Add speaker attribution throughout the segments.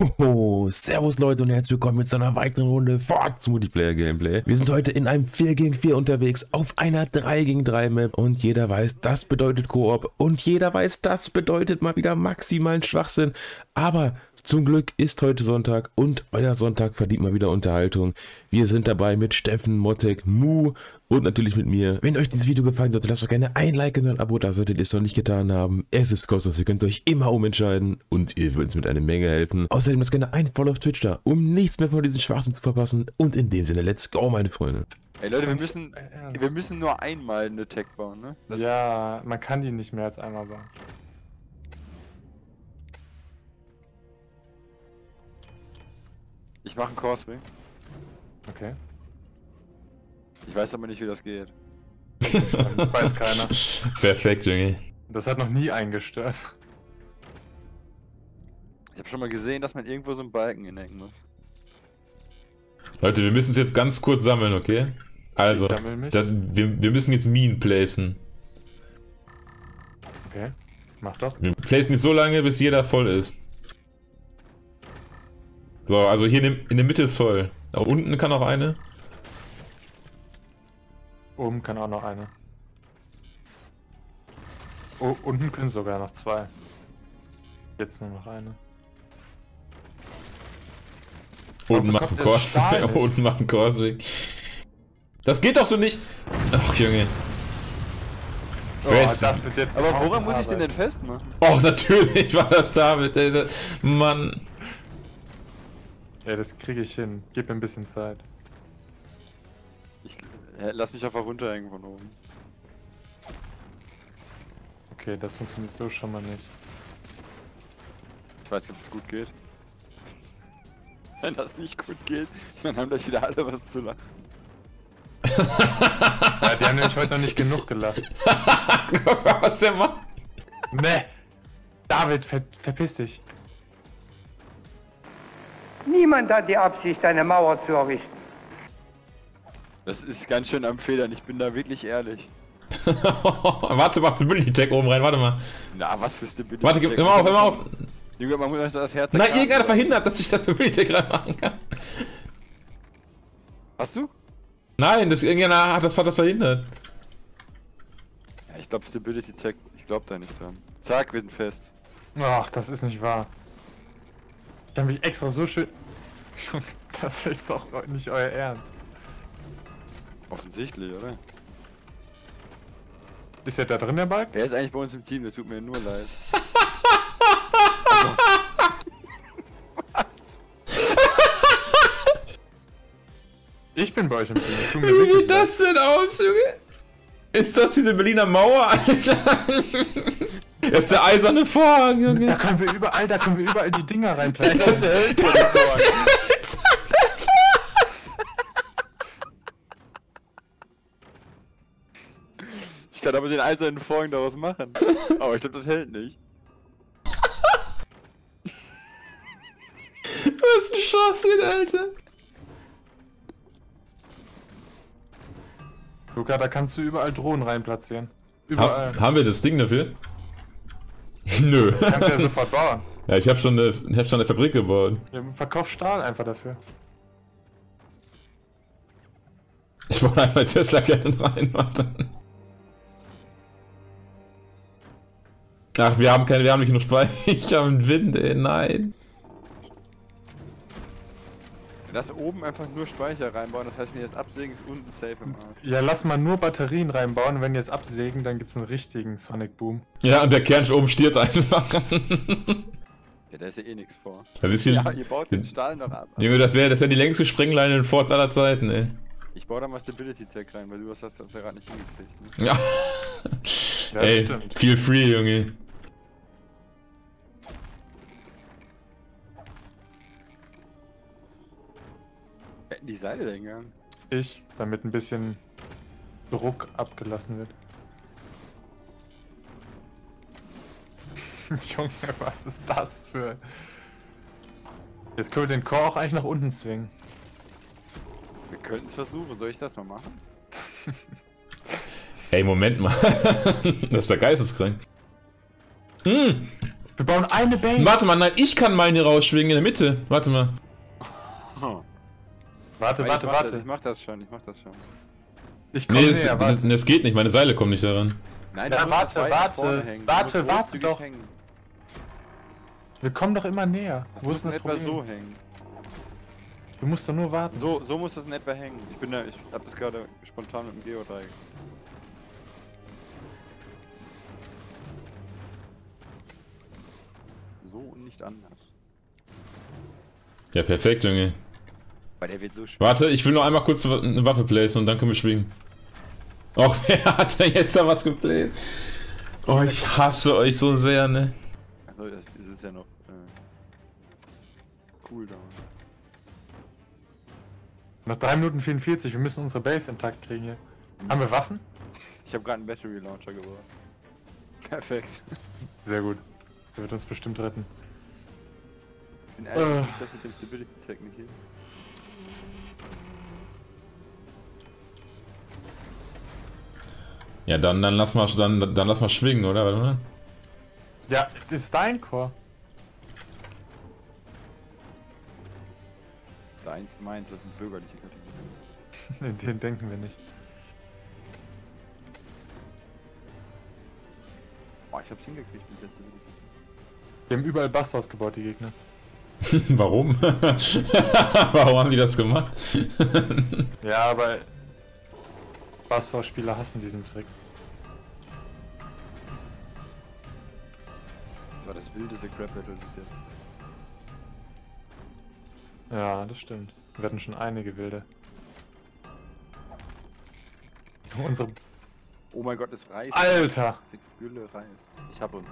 Speaker 1: Oh, servus Leute und herzlich willkommen mit so einer weiteren Runde Forts Multiplayer Gameplay. Wir sind heute in einem 4 gegen 4 unterwegs auf einer 3 gegen 3 Map und jeder weiß, das bedeutet Koop und jeder weiß, das bedeutet mal wieder maximalen Schwachsinn. Aber zum Glück ist heute Sonntag und euer Sonntag verdient mal wieder Unterhaltung. Wir sind dabei mit Steffen, Motek, Mu und natürlich mit mir. Wenn euch dieses Video gefallen sollte, lasst doch gerne ein Like und ein Abo da, solltet ihr es noch nicht getan haben. Es ist kostenlos, ihr könnt euch immer umentscheiden und ihr würdet uns mit einer Menge helfen. Außerdem lasst gerne ein Follow auf Twitch da, um nichts mehr von diesen Schwachsinn zu verpassen. Und in dem Sinne, let's go, meine Freunde.
Speaker 2: Ey Leute, wir müssen, wir müssen nur einmal eine Tech bauen, ne? Das-
Speaker 3: ja, man kann die nicht mehr als einmal bauen.
Speaker 2: Ich mache einen Crosswing.
Speaker 3: Okay.
Speaker 2: Ich weiß aber nicht, wie das geht.
Speaker 3: Das weiß keiner.
Speaker 1: Perfekt, Junge.
Speaker 3: Das hat noch nie eingestört.
Speaker 2: Ich habe schon mal gesehen, dass man irgendwo so einen Balken hinhängen muss.
Speaker 1: Leute, wir müssen es jetzt ganz kurz sammeln, okay? Also,
Speaker 3: Ich sammel mich.
Speaker 1: da, wir, wir müssen jetzt Minen placen.
Speaker 3: Okay. Mach doch.
Speaker 1: Wir placen jetzt so lange, bis jeder voll ist. So, also hier in, dem, in der Mitte ist voll. Da unten kann auch eine.
Speaker 3: Oben kann auch noch eine. Oh, unten können sogar noch zwei. Jetzt nur noch eine.
Speaker 1: Unten machen Korsweg. Unten machen Korsweg. Das geht doch so nicht. Ach, Junge.
Speaker 3: Oh,
Speaker 1: Rest.
Speaker 3: das wird jetzt
Speaker 2: Aber woran muss ich den denn festmachen?
Speaker 1: Och, natürlich war das David. Ey, Mann.
Speaker 3: Ja, das kriege ich hin. Gib mir ein bisschen Zeit.
Speaker 2: Ich lass mich einfach runterhängen von oben.
Speaker 3: Okay, das funktioniert so schon mal nicht.
Speaker 2: Ich weiß nicht, ob es gut geht. Wenn das nicht gut geht, dann haben gleich wieder alle was zu lachen.
Speaker 3: Ja, die haben nämlich heute noch nicht genug gelacht.
Speaker 1: Guck mal, was der macht.
Speaker 3: Ne! David, ver verpiss dich.
Speaker 4: Niemand hat die Absicht, eine Mauer zu errichten.
Speaker 2: Das ist ganz schön am Federn, ich bin da wirklich ehrlich.
Speaker 1: warte, mach Stability Tag oben rein, warte mal.
Speaker 2: Na, was für Stability.
Speaker 1: Warte, gib, hör mal auf, hör mal auf.
Speaker 2: Junge, man muss das Herz
Speaker 1: Na,
Speaker 2: ergraben.
Speaker 1: irgendeiner verhindert, dass ich das Stability Tag reinmachen kann.
Speaker 2: Hast du?
Speaker 1: Nein, das irgendeiner hat das, das verhindert.
Speaker 2: Ja, ich glaube Stability Tech, ich glaube da nicht dran. Zack, wir sind fest.
Speaker 3: Ach, das ist nicht wahr. Ich habe mich extra so schön. Das ist doch nicht euer Ernst.
Speaker 2: Offensichtlich, oder?
Speaker 3: Ist ja da drin der Balk?
Speaker 2: Wer ist eigentlich bei uns im Team? Der tut mir nur leid.
Speaker 3: Ich bin bei euch im Team. das tut mir
Speaker 1: Wie sieht das denn aus, Junge? Ist das diese Berliner Mauer, Alter? Das ist der eiserne Vorhang,
Speaker 3: leid. Da
Speaker 1: Junge.
Speaker 3: können wir überall, da können wir überall die Dinger reinplatzieren.
Speaker 2: Das ist der hölzerne Vorhang. Ich kann aber den eisernen Vorhang daraus machen. Aber ich glaube, das hält nicht.
Speaker 1: Was ist ein Schwachsinn, Alter?
Speaker 3: Luca, da kannst du überall Drohnen reinplatzieren. Überall.
Speaker 1: Ha haben wir das Ding dafür? Nö.
Speaker 3: Kannst du ja sofort bauen.
Speaker 1: Ja, ich hab schon eine, ich hab schon eine Fabrik gebaut.
Speaker 3: Ja, verkauf Stahl einfach dafür.
Speaker 1: Ich wollte einfach Tesla gerne rein, warte. Ach, wir haben keine, wir haben nicht genug Speicher und Wind, ey, nein.
Speaker 2: Lass oben einfach nur Speicher reinbauen, das heißt, wenn ihr das absägen, ist unten safe im Arsch.
Speaker 3: Ja, lass mal nur Batterien reinbauen und wenn die es absägen, dann gibt's einen richtigen Sonic Boom.
Speaker 1: Ja, und der Kern oben stirbt einfach.
Speaker 2: Ja, da ist ja eh nichts vor.
Speaker 1: Das ist hier,
Speaker 2: Ja, ihr baut den Stahl noch ab.
Speaker 1: Junge, das wäre das wär die längste Sprengleine in Forts aller Zeiten, ey.
Speaker 2: Ich baue da mal Stability Tech rein, weil du hast das, das ja gerade nicht hingekriegt. Ne?
Speaker 1: Ja.
Speaker 3: Ja,
Speaker 1: ey,
Speaker 3: stimmt.
Speaker 1: feel free, Junge.
Speaker 2: Denn die Seile denn gegangen?
Speaker 3: Ich, damit ein bisschen Druck abgelassen wird. Junge, was ist das für... Jetzt können wir den Core auch eigentlich nach unten zwingen.
Speaker 2: Wir könnten es versuchen, soll ich das mal machen?
Speaker 1: Ey, Moment mal. das ist ja geisteskrank. Hm.
Speaker 3: Wir bauen eine Base.
Speaker 1: Warte mal, nein, ich kann meine rausschwingen in der Mitte. Warte mal.
Speaker 3: Warte,
Speaker 2: Ich
Speaker 3: warte,
Speaker 2: Das,
Speaker 3: warte.
Speaker 2: ich mach das schon, ich mach das schon.
Speaker 3: Ich komme
Speaker 1: Nee,
Speaker 3: näher,
Speaker 1: das,
Speaker 3: warte.
Speaker 1: das geht nicht, meine Seile kommen nicht daran.
Speaker 2: Nein,
Speaker 3: Ja, warte, warte,
Speaker 2: hängen.
Speaker 3: Warte, warte doch.
Speaker 2: Hängen.
Speaker 3: Wir kommen doch immer näher.
Speaker 2: Das
Speaker 3: Wo
Speaker 2: muss
Speaker 3: ist das
Speaker 2: etwa
Speaker 3: Problem?
Speaker 2: so hängen.
Speaker 3: Du musst doch nur warten.
Speaker 2: So, so muss das in etwa hängen. Ich bin da, ich hab das gerade spontan mit dem Geodreieck. So und nicht anders.
Speaker 1: Ja, perfekt, Junge.
Speaker 2: Weil der wird so schwer.
Speaker 1: Warte, ich will nur einmal kurz eine Waffe placen und dann können wir schwingen. Och, wer hat denn jetzt da was geplayt? Oh, ich hasse euch so sehr, ne?
Speaker 2: Also, das, das ist ja noch äh, cool da.
Speaker 3: Noch 3 Minuten 44, wir müssen unsere Base intakt kriegen hier. Haben wir Waffen?
Speaker 2: Ich habe gerade einen Battery Launcher gebaut. Perfekt.
Speaker 3: Sehr gut. Der wird uns bestimmt retten.
Speaker 2: In ehrlich,
Speaker 3: Äh.
Speaker 2: das mit dem Stability Tag nicht hin.
Speaker 1: Ja, dann, dann lass mal, dann, dann lass mal schwingen, oder? Warte mal.
Speaker 3: Ja, das ist dein Chor.
Speaker 2: Deins, meins, das sind bürgerliche Kategorien.
Speaker 3: In den denken wir nicht.
Speaker 2: Boah, ich hab's hingekriegt mit der Stability.
Speaker 3: Die haben überall Bass ausgebaut, die Gegner.
Speaker 1: Warum? Warum haben die das gemacht?
Speaker 3: Ja, aber Basshaus-Spieler hassen diesen Trick.
Speaker 2: Wildeste Crap Battle bis jetzt.
Speaker 3: Ja, das stimmt. Wir hatten schon einige wilde. Unsere.
Speaker 2: Oh mein Gott, es reißt.
Speaker 3: Alter!
Speaker 2: Diese Gülle reißt. Ich hab uns.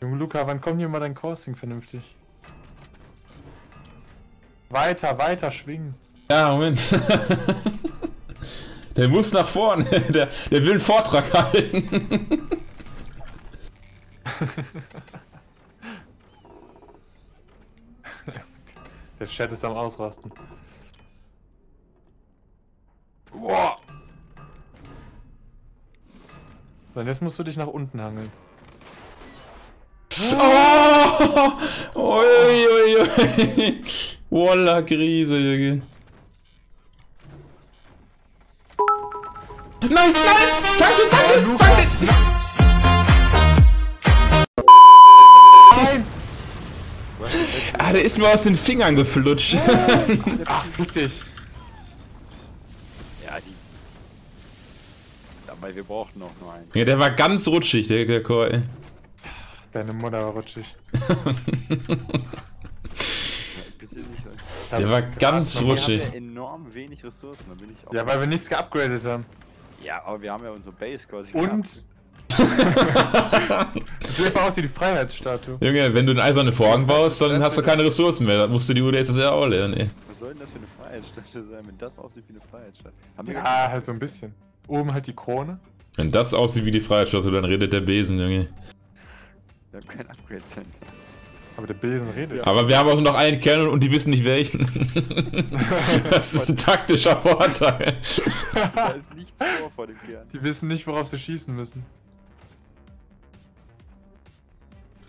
Speaker 3: Junge Luca, wann kommt hier mal dein Coursing vernünftig? Weiter, weiter schwingen.
Speaker 1: Ja, Moment. Der muss nach vorne. Der, der will einen Vortrag halten.
Speaker 3: Der Chat ist am Ausrasten.
Speaker 2: Boah!
Speaker 3: Und jetzt musst du dich nach unten hangeln.
Speaker 1: Oh! Ui, ui, ui. Walla, Krise, Junge. Nein, nein! Fang den, fang den, fang den!
Speaker 3: Nein!
Speaker 1: Ah, der ist mir aus den Fingern geflutscht.
Speaker 3: Ach, fick dich!
Speaker 2: Ja, die. Dabei, wir brauchten noch nur einen.
Speaker 1: Ja, der war ganz rutschig, der, der Chor, ey.
Speaker 3: Deine Mutter war rutschig.
Speaker 2: Bitte nicht. Leute.
Speaker 1: Der war ganz
Speaker 2: Wir haben
Speaker 1: rutschig.
Speaker 2: ja enorm wenig Ressourcen, da bin ich auch.
Speaker 3: Ja, weil wir nichts geupgradet haben.
Speaker 2: Ja, aber wir haben ja unsere Base quasi.
Speaker 3: Und. Das sieht einfach aus wie die Freiheitsstatue.
Speaker 1: Junge, wenn du eine eiserne Vorhang baust, dann hast du keine Ressourcen mehr. Dann musst du die UDS ja auch lernen, ey.
Speaker 2: Was soll denn das für eine Freiheitsstatue sein, wenn das aussieht wie eine Freiheitsstatue? Haben
Speaker 3: Ja, halt so ein bisschen. Oben halt die Krone.
Speaker 1: Wenn das aussieht wie die Freiheitsstatue, dann redet der Besen, Junge.
Speaker 2: Wir haben kein Upgrade Center.
Speaker 3: Aber der Besen redet.
Speaker 2: Ja.
Speaker 1: Aber wir haben auch noch einen Kern und die wissen nicht welchen. das ist ein taktischer Vorteil.
Speaker 2: Da ist nichts vor vor dem Kern.
Speaker 3: Die wissen nicht, worauf sie schießen müssen.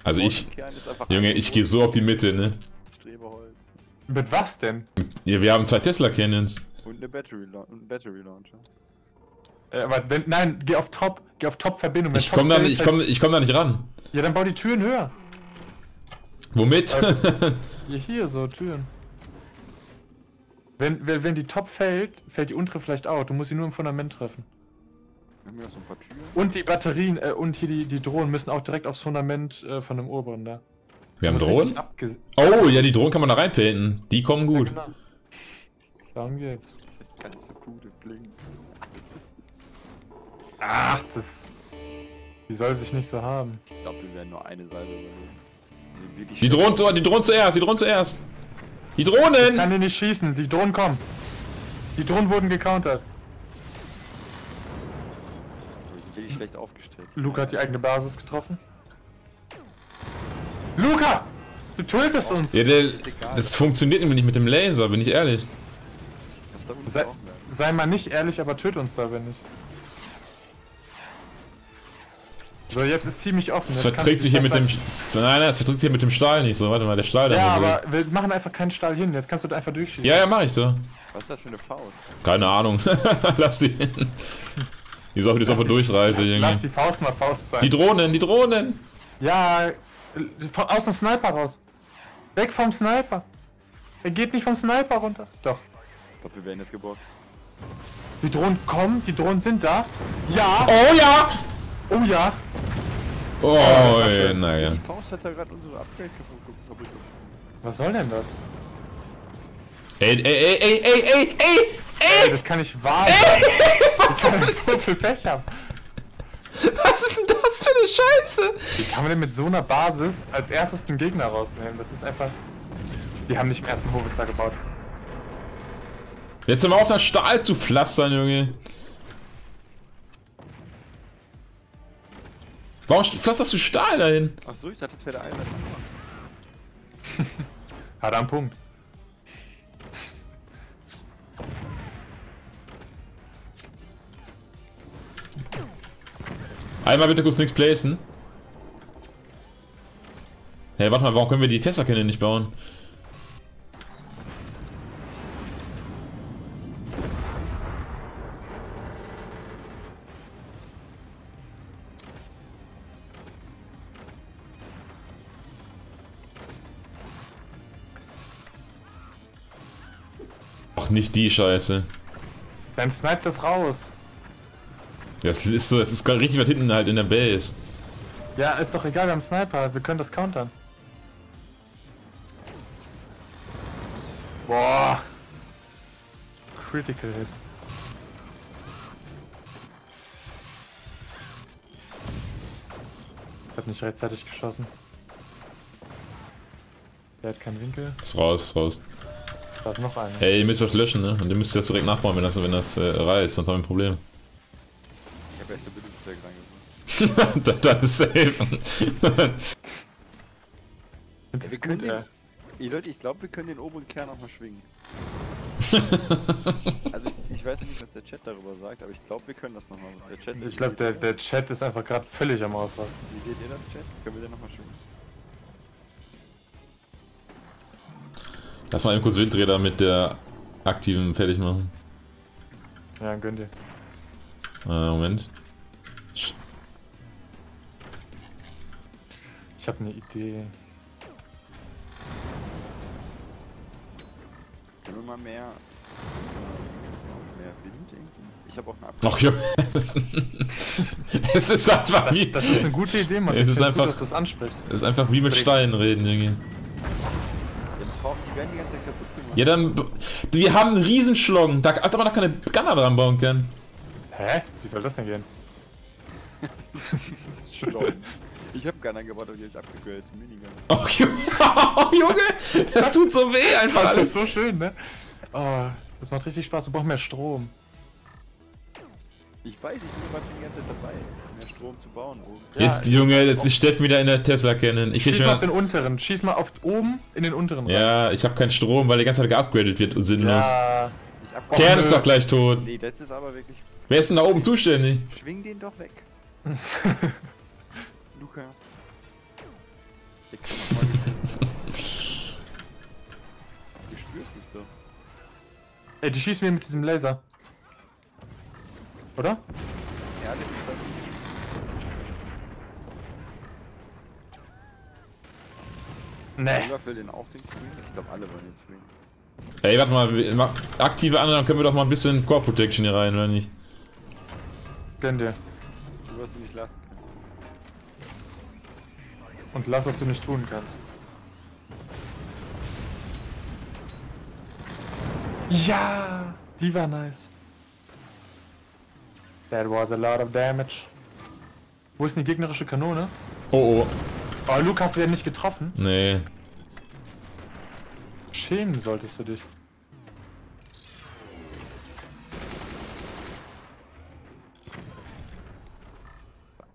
Speaker 1: Also ich, Junge, ich gehe so auf die Mitte, ne?
Speaker 2: Streberholz.
Speaker 3: Mit was denn?
Speaker 1: Ja, wir haben zwei Tesla Cannons.
Speaker 2: Und eine Battery, und Battery Launcher.
Speaker 3: Äh, aber wenn. Nein, geh auf Top. Geh auf Top-Verbindung. Wenn
Speaker 1: Ich
Speaker 3: Top
Speaker 1: komm da, nicht- ich komm, ich komm da nicht ran.
Speaker 3: Ja, dann bau die Türen höher.
Speaker 1: Womit?
Speaker 3: Hier, hier, so Türen. Wenn, wenn, wenn die Top fällt, fällt die untere vielleicht auch. Du musst sie nur im Fundament treffen.
Speaker 2: Haben wir noch so ein paar Türen?
Speaker 3: Und die Batterien äh, und hier die, die Drohnen müssen auch direkt aufs Fundament äh, von dem oberen da.
Speaker 1: wir haben Drohnen? Oh, ja, die Drohnen kann man da reinpainten. Die kommen
Speaker 3: Ja,
Speaker 1: gut.
Speaker 3: genau. Darum geht's.
Speaker 2: Ganz so gute Blinken.
Speaker 3: Ach, das. Die soll sich nicht so haben.
Speaker 2: Ich glaube, wir werden nur eine Salve überleben.
Speaker 1: Die Drohnen, zu, die Drohnen zuerst, die Drohnen zuerst. Die
Speaker 3: Ich
Speaker 1: Drohnen!
Speaker 3: kann die nicht schießen. Die Drohnen kommen. Die Drohnen wurden gecountert.
Speaker 2: Wir sind wirklich schlecht aufgestellt.
Speaker 3: Luca hat die eigene Basis getroffen. Luca! Du tötest uns!
Speaker 1: Ja, der, das funktioniert nämlich nicht mit dem Laser, bin ich ehrlich.
Speaker 3: Sei, sei mal nicht ehrlich, aber töte uns da, wenn nicht. So, jetzt ist ziemlich offen.
Speaker 1: Das
Speaker 3: jetzt kannst
Speaker 1: verträgt sich hier mit dem. Nein, nein, das verträgt sich hier mit dem Stahl nicht so. Warte mal, der Stahl da
Speaker 3: Ja, aber wir machen einfach keinen Stahl hin. Jetzt kannst du da einfach durchschießen.
Speaker 1: Ja, ja, mach ich so.
Speaker 2: Was ist das für eine Faust?
Speaker 1: Keine Ahnung. Lass die. Die soll die ist auf der Durchreise,
Speaker 3: Lass
Speaker 1: Junge.
Speaker 3: die Faust mal Faust sein.
Speaker 1: Die Drohnen, die Drohnen!
Speaker 3: ja, aus dem Sniper raus. Weg vom Sniper. Er geht nicht vom Sniper runter. Doch.
Speaker 2: Ich glaube, wir werden jetzt geboxt.
Speaker 3: Die Drohnen kommen, die Drohnen sind da. Ja.
Speaker 1: Oh ja!
Speaker 3: Oh ja.
Speaker 1: Oh,
Speaker 3: schön.
Speaker 1: naja.
Speaker 2: Die Faust hat da gerade unsere Upgrade kaputt.
Speaker 3: Was soll denn das?
Speaker 1: Ey, ey, ey, ey, ey, ey, ey!
Speaker 3: Ey, das kann nicht wahr sein. Ich kann so viel Pech haben.
Speaker 1: Was ist denn das für eine Scheiße?
Speaker 3: Wie kann man denn mit so einer Basis als erstes den Gegner rausnehmen? Das ist einfach... Die haben nicht im ersten Hobitzer gebaut.
Speaker 1: Jetzt mal auf, nach Stahl zu pflastern, Junge. Warum pflasterst du Stahl dahin?
Speaker 2: Achso, ich dachte, das wäre der Eimer.
Speaker 3: Hat er einen Punkt.
Speaker 1: Einmal bitte kurz nichts placen. Hey, warte mal, warum können wir die Tesla-Kenne nicht bauen? Ach, nicht die Scheiße.
Speaker 3: Dann snipe das raus.
Speaker 1: Das ist so, es ist gar richtig weit hinten halt in der Base.
Speaker 3: Ja, ist doch egal, wir haben Sniper. Wir können das countern. Boah. Critical Hit. Ich hab nicht rechtzeitig geschossen. Der hat keinen Winkel.
Speaker 1: Ist raus, ist raus.
Speaker 3: Da ist noch einer.
Speaker 1: Hey, ihr müsst das löschen, ne? Und ihr müsst das direkt nachbauen, wenn das, wenn das äh, reißt, sonst haben wir ein Problem.
Speaker 2: Ich habe erst der Bildungsfleck reingebracht.
Speaker 1: dann, ist safe.
Speaker 3: Das
Speaker 2: wir
Speaker 3: ist
Speaker 2: können
Speaker 3: gut,
Speaker 2: den-
Speaker 3: ey.
Speaker 2: Ey, Leute, ich glaube, wir können den oberen Kern auch mal schwingen. also ich, ich weiß ja nicht, was der Chat darüber sagt, aber ich glaube, wir können das nochmal.
Speaker 3: Ich glaube, der, der Chat ist einfach gerade völlig am Ausrasten.
Speaker 2: Wie seht ihr das, Chat? Können wir den nochmal schwingen?
Speaker 1: Lass mal eben kurz Windräder mit der aktiven fertig machen.
Speaker 3: Ja, gönn dir.
Speaker 1: Äh, Moment.
Speaker 3: Ich habe eine Idee.
Speaker 2: Können wir mal mehr. äh, mehr Wind irgendwie? Ich habe auch eine
Speaker 1: Ach ja. es ist einfach
Speaker 3: Das,
Speaker 1: wie.
Speaker 3: das ist eine gute Idee, Mann.
Speaker 1: Es
Speaker 3: Ich
Speaker 1: ist einfach-
Speaker 3: gut, dass du es ansprichst.
Speaker 1: Es ist einfach wie mit Steinen reden, Junge.
Speaker 2: Ja, die ganze Zeit kaputt gemacht.
Speaker 1: Ja, dann. Wir haben einen Riesenschlong. Da, als ob man da keine Gunner dran bauen kann.
Speaker 3: Hä? Wie soll das denn gehen?
Speaker 2: Schlau. Ich habe Gunner gebaut, aber die hab ich abgegradet zum Minigun.
Speaker 1: Ach, Junge. Oh, Junge. Das tut so weh einfach
Speaker 3: Das ist so schön, ne? Oh, das macht richtig Spaß. Du brauchst mehr Strom.
Speaker 2: Ich weiß, ich bin gerade die ganze Zeit dabei, mehr Strom zu bauen oben.
Speaker 1: Jetzt,
Speaker 3: Ja,
Speaker 1: Junge, jetzt ist Steffen wieder in der Tesla kennen. Ich
Speaker 3: Schieß mal auf den unteren. Schieß mal auf oben in den unteren rein.
Speaker 1: Ja, ich habe keinen Strom, weil die ganze Zeit geupgradet wird. Sinnlos.
Speaker 3: Ja.
Speaker 1: Kern ist doch gleich tot.
Speaker 2: Nee, das ist aber wirklich.
Speaker 1: Wer ist denn da oben zuständig?
Speaker 2: Schwing den doch weg. Luca. Der Du spürst es doch.
Speaker 3: Ey, die schießen mir mit diesem Laser. Oder?
Speaker 2: Ja, der ist da.
Speaker 3: Nee.
Speaker 2: Will den auch den Swing. Ich glaube, alle wollen den Swing.
Speaker 1: Ey, warte mal, aktive an, dann können wir doch mal ein bisschen Core Protection hier rein, oder nicht?
Speaker 3: Gönn dir.
Speaker 2: Du wirst ihn nicht lassen können.
Speaker 3: Und lass, was du nicht tun kannst. Ja, die war nice. That was a lot of damage. Wo ist denn die gegnerische Kanone?
Speaker 1: Oh, oh.
Speaker 3: Oh, Lukas werden nicht getroffen.
Speaker 1: Nee.
Speaker 3: Schämen solltest du dich.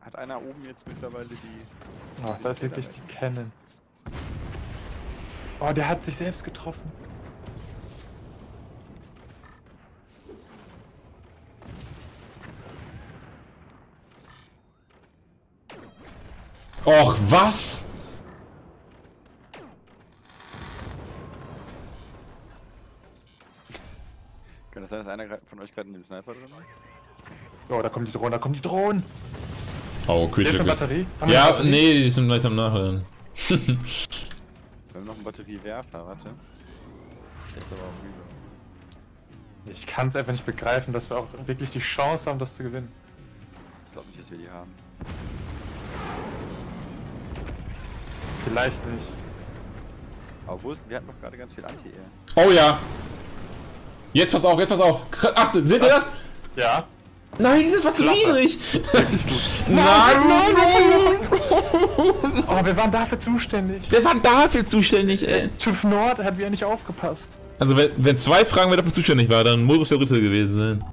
Speaker 2: Hat einer oben jetzt mittlerweile die.
Speaker 3: Ach, da ist wirklich die Cannon. Oh, der hat sich selbst getroffen.
Speaker 1: Och, was?
Speaker 2: Kann das sein, dass einer von euch gerade in dem Sniper drin ist?
Speaker 3: Oh, da kommen die Drohnen, da kommen die Drohnen.
Speaker 1: Oh,
Speaker 3: Ist
Speaker 1: Critical.
Speaker 3: eine Batterie? Haben
Speaker 1: Ja,
Speaker 3: Batterie?
Speaker 1: nee, die sind gleich am Nachladen.
Speaker 2: Wir haben noch einen Batteriewerfer, warte. Der ist aber auch rüber.
Speaker 3: Ich kann es einfach nicht begreifen, dass wir auch wirklich die Chance haben, das zu gewinnen.
Speaker 2: Ich glaube nicht, dass wir die haben.
Speaker 3: Vielleicht nicht.
Speaker 2: Aber wo ist, wir hatten doch gerade ganz viel Anti-Air.
Speaker 1: Oh ja. Jetzt pass auf, jetzt pass auf. Achtet, seht ihr das?
Speaker 3: Ja.
Speaker 1: Nein, das war zu
Speaker 3: Klasse.
Speaker 1: niedrig. Nein, nein, nein.
Speaker 3: Oh, wir waren dafür zuständig.
Speaker 1: Wer war dafür zuständig, ey?
Speaker 3: TÜV Nord hat wieder nicht aufgepasst.
Speaker 1: Also, wenn, wenn zwei Fragen, wer dafür zuständig war, dann muss es der dritte gewesen sein.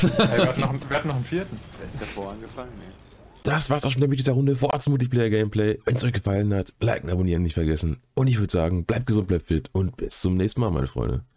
Speaker 3: Hey, wir, hatten noch, wir hatten noch einen vierten.
Speaker 2: Wer ist davor angefangen? Nee.
Speaker 5: Das war's auch schon wieder mit dieser Runde Forza Multiplayer Gameplay. Wenn es euch gefallen hat, liken, abonnieren nicht vergessen. Und ich würde sagen, bleibt gesund, bleibt fit und bis zum nächsten Mal, meine Freunde.